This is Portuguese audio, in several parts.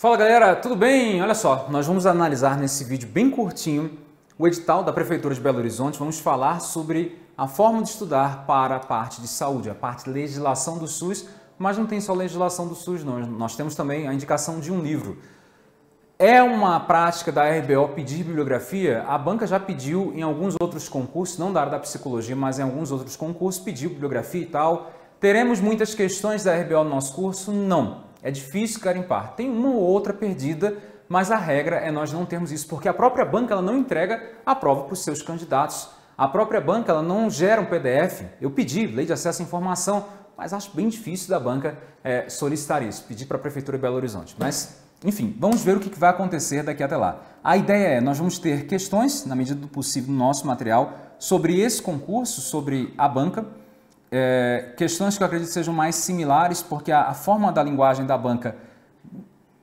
Fala galera, tudo bem? Olha só, nós vamos analisar nesse vídeo bem curtinho o edital da Prefeitura de Belo Horizonte. Vamos falar sobre a forma de estudar para a parte de saúde, a parte de legislação do SUS, mas não tem só legislação do SUS, não. Nós temos também a indicação de um livro. É uma prática da RBO pedir bibliografia? A banca já pediu em alguns outros concursos, não da área da psicologia, mas em alguns outros concursos, pediu bibliografia e tal. Teremos muitas questões da RBO no nosso curso? Não. É difícil garimpar. Tem uma ou outra perdida, mas a regra é nós não termos isso, porque a própria banca ela não entrega a prova para os seus candidatos. A própria banca ela não gera um PDF. Eu pedi, lei de acesso à informação, mas acho bem difícil da banca é, solicitar isso, pedir para a Prefeitura de Belo Horizonte. Mas, enfim, vamos ver o que vai acontecer daqui até lá. A ideia é, nós vamos ter questões, na medida do possível, no nosso material, sobre esse concurso, sobre a banca, é, questões que eu acredito sejam mais similares, porque a, a, forma da linguagem da banca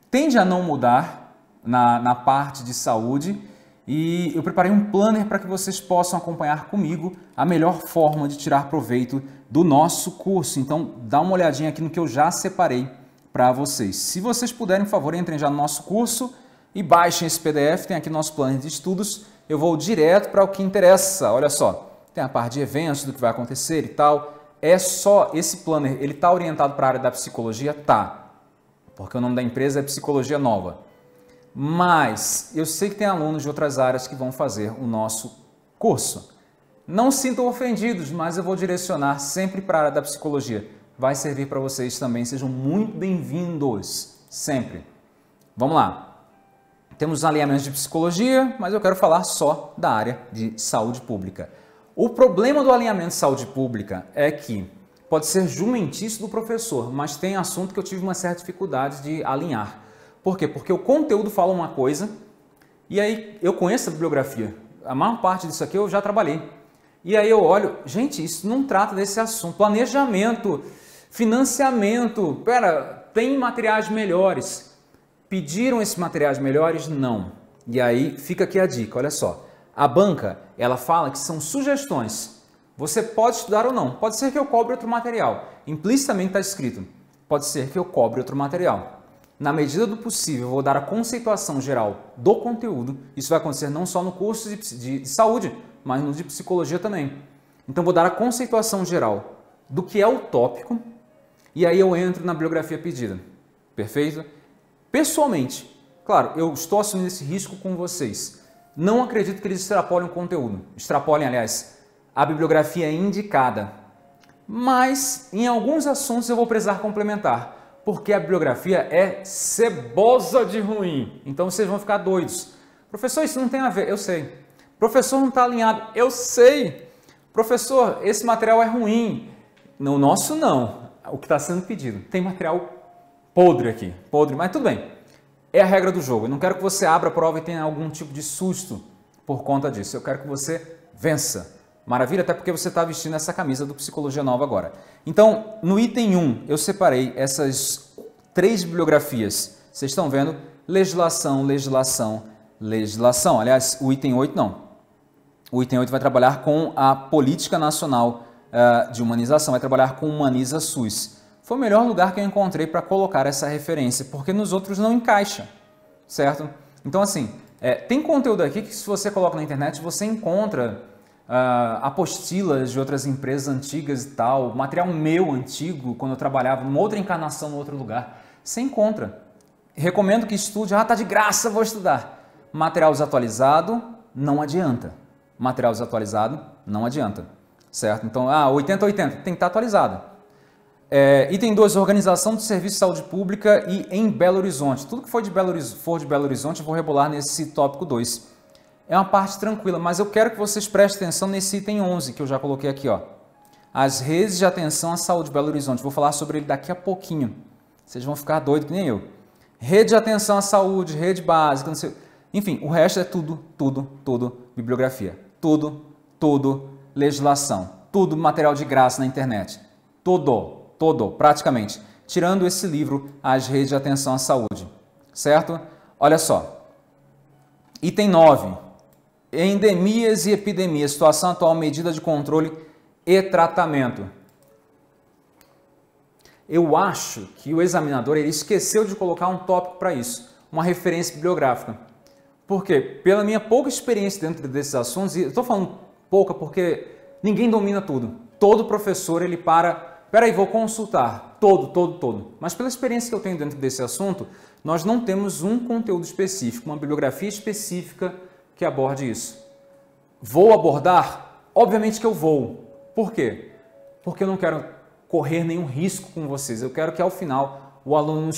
tende a não mudar na, na parte de saúde. E eu preparei um planner para que vocês possam acompanhar comigo a melhor forma de tirar proveito do nosso curso. Então, dá uma olhadinha aqui no que eu já separei para vocês. Se vocês puderem, por favor, entrem já no nosso curso e baixem esse PDF. Tem aqui nosso planner de estudos. Eu vou direto para o que interessa. Olha só, tem a parte de eventos, do que vai acontecer e tal é só esse planner, ele está orientado para a área da psicologia? Tá. Porque o nome da empresa é Psicologia Nova. Mas eu sei que tem alunos de outras áreas que vão fazer o nosso curso. Não sintam ofendidos, mas eu vou direcionar sempre para a área da psicologia. Vai servir para vocês também. Sejam muito bem-vindos. Sempre. Vamos lá. Temos alinhamentos de psicologia, mas eu quero falar só da área de saúde pública. O problema do alinhamento de saúde pública é que pode ser jumentício do professor, mas tem assunto que eu tive uma certa dificuldade de alinhar. Por quê? Porque o conteúdo fala uma coisa e aí eu conheço a bibliografia. A maior parte disso aqui eu já trabalhei. E aí eu olho, gente, isso não trata desse assunto. Planejamento, financiamento, pera, tem materiais melhores. Pediram esses materiais melhores? Não. E aí fica aqui a dica, olha só. A banca, ela fala que são sugestões. Você pode estudar ou não. Pode ser que eu cobre outro material. Implicitamente está escrito. Pode ser que eu cobre outro material. Na medida do possível, eu vou dar a conceituação geral do conteúdo. Isso vai acontecer não só no curso de, de, de saúde, mas no de psicologia também. Então, vou dar a conceituação geral do que é o tópico e aí eu entro na bibliografia pedida. Perfeito? Pessoalmente, claro, eu estou assumindo esse risco com vocês. Não acredito que eles extrapolem o conteúdo. Extrapolem, aliás, a bibliografia indicada. Mas em alguns assuntos eu vou precisar complementar, porque a bibliografia é cebosa de ruim. Então vocês vão ficar doidos. Professor, isso não tem a ver. Eu sei. Professor, não está alinhado. Eu sei. Professor, esse material é ruim. No nosso, não. O que está sendo pedido. Tem material podre aqui. Podre, mas tudo bem. É a regra do jogo. Eu não quero que você abra a prova e tenha algum tipo de susto por conta disso. Eu quero que você vença. Maravilha, até porque você está vestindo essa camisa do Psicologia Nova agora. Então, no item 1, eu separei essas três bibliografias. Vocês estão vendo? Legislação, legislação, legislação. Aliás, o item 8 não. O item 8 vai trabalhar com a Política Nacional uh, de Humanização, vai trabalhar com Humaniza SUS foi o melhor lugar que eu encontrei para colocar essa referência, porque nos outros não encaixa, certo? Então, assim, é, tem conteúdo aqui que se você coloca na internet, você encontra uh, apostilas de outras empresas antigas e tal, material meu antigo, quando eu trabalhava numa outra encarnação, em outro lugar. Você encontra. Recomendo que estude. Ah, tá de graça, vou estudar. Material desatualizado, não adianta. Material desatualizado, não adianta. Certo? Então, ah, 80-80, tem que estar atualizado. É, item 2, organização do serviço de saúde pública e em Belo Horizonte. Tudo que for de Belo, for de Belo Horizonte eu vou rebolar nesse tópico 2. É uma parte tranquila, mas eu quero que vocês prestem atenção nesse item 11 que eu já coloquei aqui. Ó. As redes de atenção à saúde de Belo Horizonte. Vou falar sobre ele daqui a pouquinho. Vocês vão ficar doidos que nem eu. Rede de atenção à saúde, rede básica, não sei. Enfim, o resto é tudo, tudo, tudo bibliografia. Tudo, tudo legislação. Tudo material de graça na internet. Tudo todo, praticamente, tirando esse livro, As Redes de Atenção à Saúde. Certo? Olha só. Item 9. Endemias e epidemias, situação atual, medida de controle e tratamento. Eu acho que o examinador ele esqueceu de colocar um tópico para isso, uma referência bibliográfica. Por quê? Pela minha pouca experiência dentro desses assuntos, e estou falando pouca porque ninguém domina tudo. Todo professor ele para, peraí, vou consultar, todo, todo, todo. Mas pela experiência que eu tenho dentro desse assunto, nós não temos um conteúdo específico, uma bibliografia específica que aborde isso. Vou abordar? Obviamente que eu vou. Por quê? Porque eu não quero correr nenhum risco com vocês. Eu quero que ao final o aluno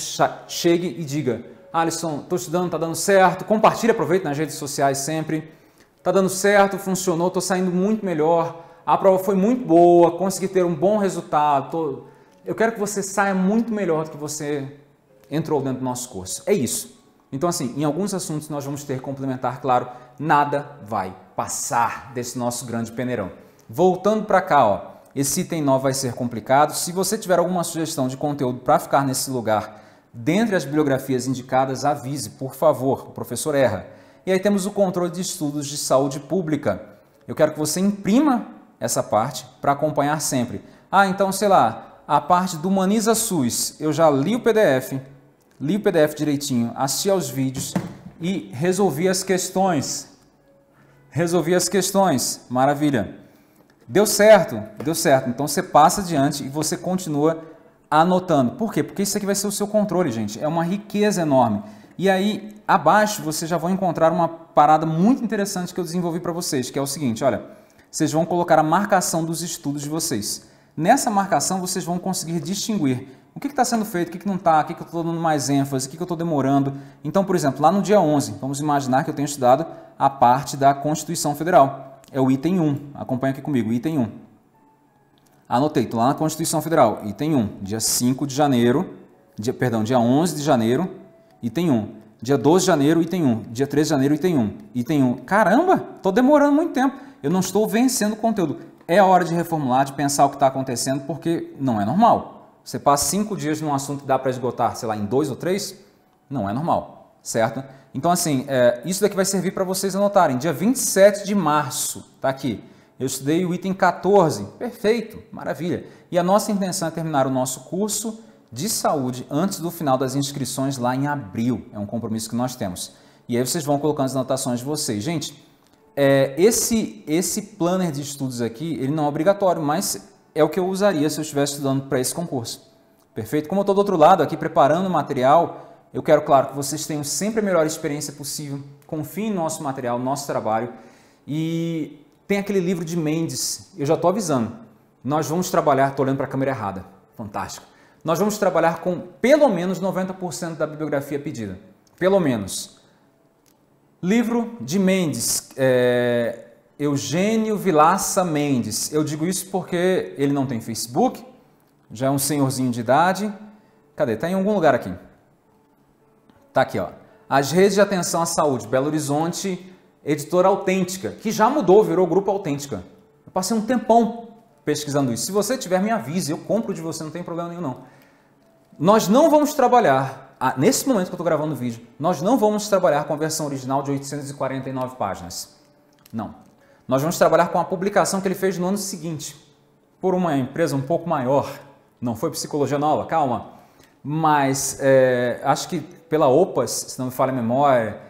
chegue e diga: Alisson, estou estudando, está dando certo. Compartilhe, aproveite nas redes sociais sempre. Está dando certo, funcionou, estou saindo muito melhor. A prova foi muito boa, consegui ter um bom resultado. Tô... Eu quero que você saia muito melhor do que você entrou dentro do nosso curso. É isso. Então, assim, em alguns assuntos nós vamos ter complementar, claro, nada vai passar desse nosso grande peneirão. Voltando para cá, ó, esse item 9 vai ser complicado. Se você tiver alguma sugestão de conteúdo para ficar nesse lugar Dentre as bibliografias indicadas, avise, por favor, o professor erra. E aí temos o controle de estudos de saúde pública. Eu quero que você imprima essa parte para acompanhar sempre. Ah, então, sei lá, a parte do Humaniza SUS, eu já li o PDF, li o PDF direitinho, assisti aos vídeos e resolvi as questões. Resolvi as questões, maravilha. Deu certo, deu certo. Então você passa adiante e você continua anotando. Por quê? Porque isso aqui vai ser o seu controle, gente. É uma riqueza enorme. E aí, abaixo, vocês já vão encontrar uma parada muito interessante que eu desenvolvi para vocês, que é o seguinte, olha, vocês vão colocar a marcação dos estudos de vocês. Nessa marcação, vocês vão conseguir distinguir o que está sendo feito, o que, não está, o que, que eu estou dando mais ênfase, o que, que eu estou demorando. Então, por exemplo, lá no dia 11, vamos imaginar que eu tenho estudado a parte da Constituição Federal. É o item 1. Acompanha aqui comigo, item 1. Anotei, estou lá na Constituição Federal. Item 1, dia 5 de janeiro, dia, perdão, dia 11 de janeiro, item 1. Dia 12 de janeiro, item 1. Dia 13 de janeiro, item 1. Item 1. Caramba, estou demorando muito tempo. Eu não estou vencendo o conteúdo. É hora de reformular, de pensar o que está acontecendo, porque não é normal. Você passa cinco dias num assunto que dá para esgotar, sei lá, em dois ou três, não é normal, certo? Então, assim, é, isso daqui vai servir para vocês anotarem. Dia 27 de março, tá aqui. Eu estudei o item 14, perfeito, maravilha. E a nossa intenção é terminar o nosso curso de saúde antes do final das inscrições lá em abril. É um compromisso que nós temos. E aí vocês vão colocando as anotações de vocês. Gente, é, esse, esse planner de estudos aqui, ele não é obrigatório, mas é o que eu usaria se eu estivesse estudando para esse concurso. Perfeito? Como eu estou do outro lado aqui preparando o material, eu quero, claro, que vocês tenham sempre a melhor experiência possível, confiem no nosso material, no nosso trabalho e tem aquele livro de Mendes, eu já estou avisando. Nós vamos trabalhar, estou olhando para a câmera errada, fantástico. Nós vamos trabalhar com pelo menos 90% da bibliografia pedida. Pelo menos. Livro de Mendes, é, Eugênio Vilaça Mendes. Eu digo isso porque ele não tem Facebook, já é um senhorzinho de idade. Cadê? Está em algum lugar aqui. Está aqui, ó. As redes de atenção à saúde, Belo Horizonte, editora autêntica, que já mudou, virou grupo autêntica. Eu passei um tempão pesquisando isso. Se você tiver, me avise, eu compro de você, não tem problema nenhum não. Nós não vamos trabalhar, nesse momento que eu estou gravando o vídeo, nós não vamos trabalhar com a versão original de 849 páginas. Não. Nós vamos trabalhar com a publicação que ele fez no ano seguinte, por uma empresa um pouco maior. Não foi Psicologia Nova, calma. Mas é, acho que pela OPAS, se não me falha a memória,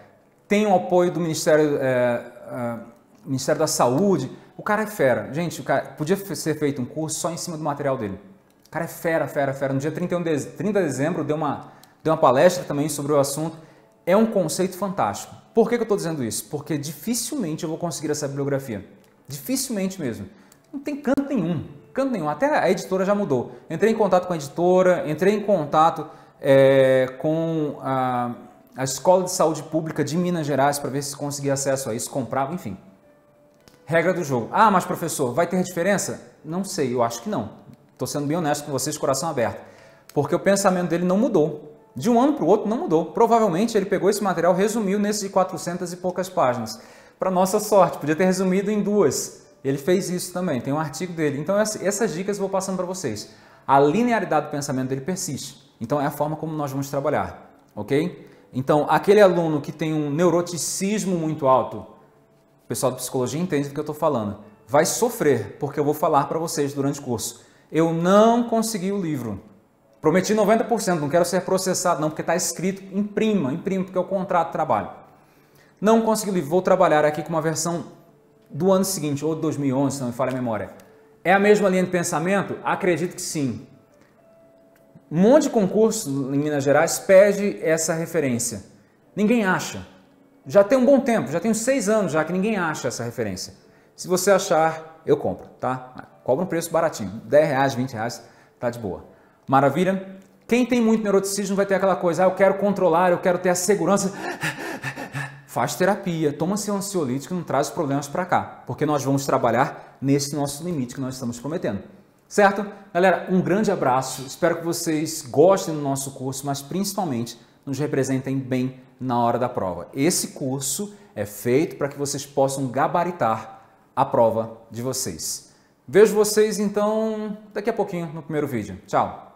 tem o apoio do Ministério, é, é, Ministério da Saúde. O cara é fera. Gente, o cara, podia ser feito um curso só em cima do material dele. O cara é fera, fera, fera. No dia 31 de, 30 de dezembro deu uma, deu uma palestra também sobre o assunto. É um conceito fantástico. Por que, eu estou dizendo isso? Porque dificilmente eu vou conseguir essa bibliografia. Dificilmente mesmo. Não tem canto nenhum. Canto nenhum. Até a editora já mudou. Entrei em contato com a editora, entrei em contato é, com a a Escola de Saúde Pública de Minas Gerais para ver se conseguia acesso a isso, comprava, enfim. Regra do jogo. Ah, mas professor, vai ter diferença? Não sei, eu acho que não. Estou sendo bem honesto com vocês, coração aberto. Porque o pensamento dele não mudou. De um ano para o outro não mudou. Provavelmente ele pegou esse material, resumiu nesse de 400 e poucas páginas. Para nossa sorte, podia ter resumido em duas. Ele fez isso também, tem um artigo dele. Então essas dicas eu vou passando para vocês. A linearidade do pensamento dele persiste. Então é a forma como nós vamos trabalhar, ok? Então, aquele aluno que tem um neuroticismo muito alto, o pessoal de psicologia entende do que eu estou falando, vai sofrer, porque eu vou falar para vocês durante o curso. Eu não consegui o livro. Prometi 90%, não quero ser processado não, porque está escrito, imprima, imprima, porque é o contrato de trabalho. Não consegui, vou trabalhar aqui com uma versão do ano seguinte, ou de 2011, se não me falha a memória. É a mesma linha de pensamento? Acredito que sim. Um monte de concurso em Minas Gerais pede essa referência. Ninguém acha. Já tem um bom tempo, já tem seis anos já que ninguém acha essa referência. Se você achar, eu compro, tá? Cobra um preço baratinho, 10 reais, 20 reais, tá de boa. Maravilha? Quem tem muito neuroticismo vai ter aquela coisa, ah, eu quero controlar, eu quero ter a segurança. Faz terapia, toma seu ansiolítico e não traz problemas para cá, porque nós vamos trabalhar nesse nosso limite que nós estamos prometendo. Certo? Galera, um grande abraço. Espero que vocês gostem do nosso curso, mas principalmente nos representem bem na hora da prova. Esse curso é feito para que vocês possam gabaritar a prova de vocês. Vejo vocês então daqui a pouquinho no primeiro vídeo. Tchau!